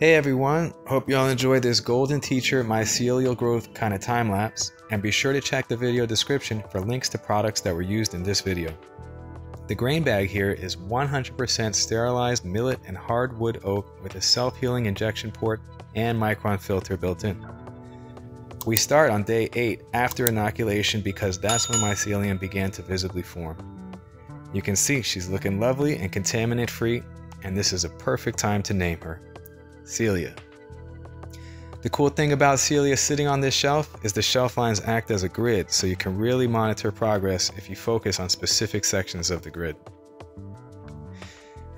Hey everyone, hope you all enjoyed this Golden Teacher mycelial growth kind of time lapse, and be sure to check the video description for links to products that were used in this video. The grain bag here is 100% sterilized millet and hardwood oak with a self-healing injection port and micron filter built in. We start on day 8 after inoculation because that's when mycelium began to visibly form. You can see she's looking lovely and contaminant free, and this is a perfect time to name her. Celia. The cool thing about Celia sitting on this shelf is the shelf lines act as a grid so you can really monitor progress if you focus on specific sections of the grid.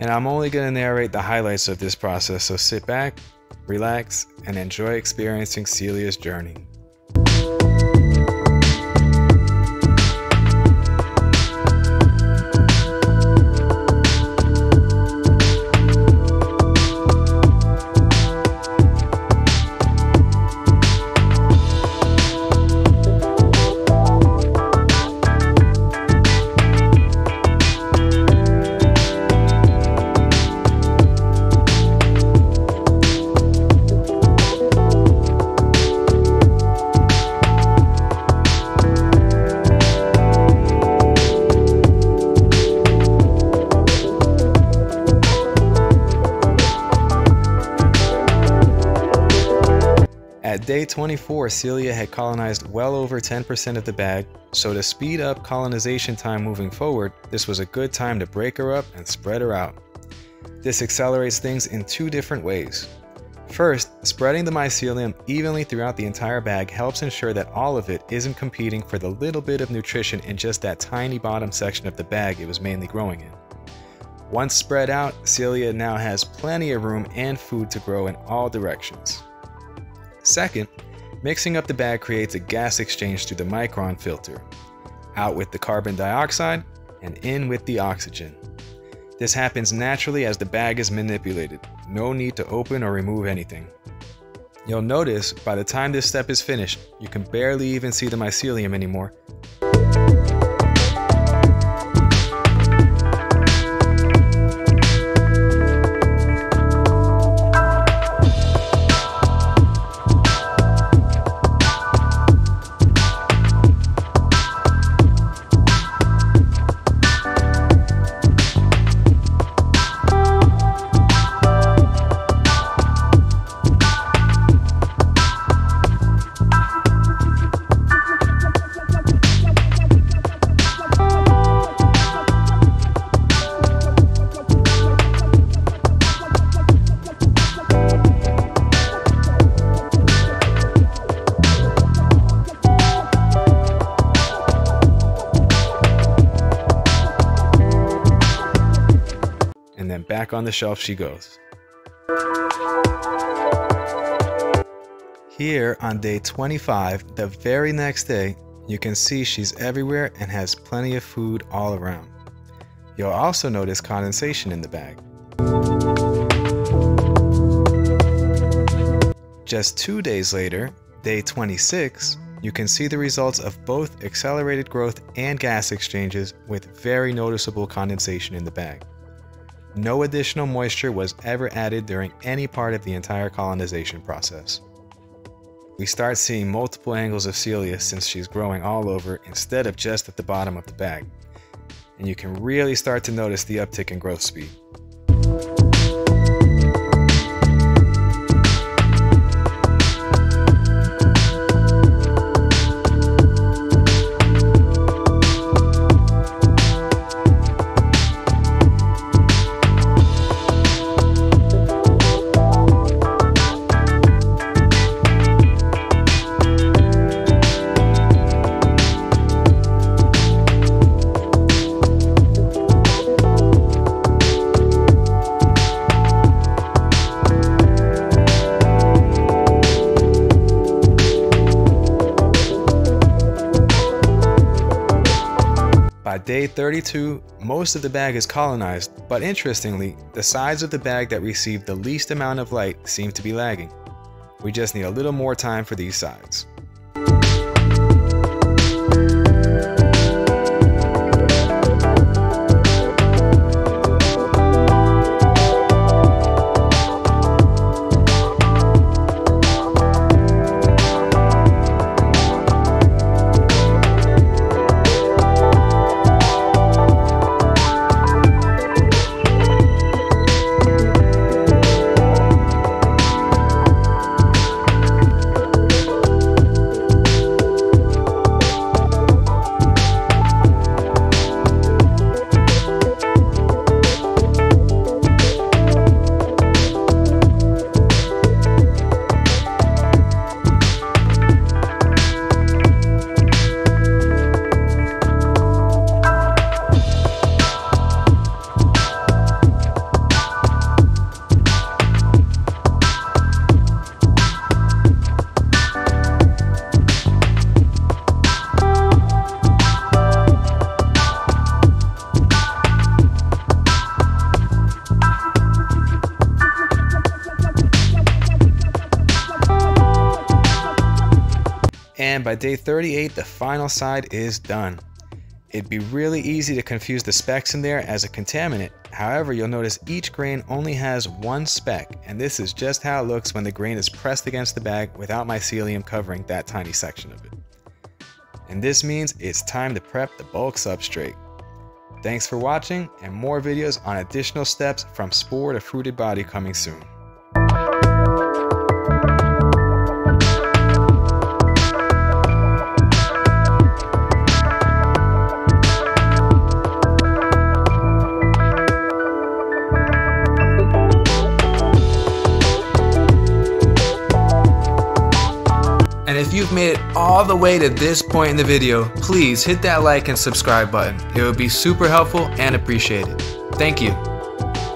And I'm only going to narrate the highlights of this process, so sit back, relax, and enjoy experiencing Celia's journey. At day 24, Celia had colonized well over 10% of the bag, so to speed up colonization time moving forward, this was a good time to break her up and spread her out. This accelerates things in two different ways. First, spreading the mycelium evenly throughout the entire bag helps ensure that all of it isn't competing for the little bit of nutrition in just that tiny bottom section of the bag it was mainly growing in. Once spread out, Celia now has plenty of room and food to grow in all directions. Second, mixing up the bag creates a gas exchange through the micron filter, out with the carbon dioxide and in with the oxygen. This happens naturally as the bag is manipulated, no need to open or remove anything. You'll notice by the time this step is finished, you can barely even see the mycelium anymore and back on the shelf she goes. Here on day 25, the very next day, you can see she's everywhere and has plenty of food all around. You'll also notice condensation in the bag. Just two days later, day 26, you can see the results of both accelerated growth and gas exchanges with very noticeable condensation in the bag. No additional moisture was ever added during any part of the entire colonization process. We start seeing multiple angles of Celia since she's growing all over instead of just at the bottom of the bag. And you can really start to notice the uptick in growth speed. Day 32, most of the bag is colonized, but interestingly, the sides of the bag that receive the least amount of light seem to be lagging. We just need a little more time for these sides. And by day 38, the final side is done. It'd be really easy to confuse the specks in there as a contaminant. However, you'll notice each grain only has one speck, and this is just how it looks when the grain is pressed against the bag without mycelium covering that tiny section of it. And this means it's time to prep the bulk substrate. Thanks for watching, and more videos on additional steps from spore to fruited body coming soon. And if you've made it all the way to this point in the video, please hit that like and subscribe button. It would be super helpful and appreciated. Thank you.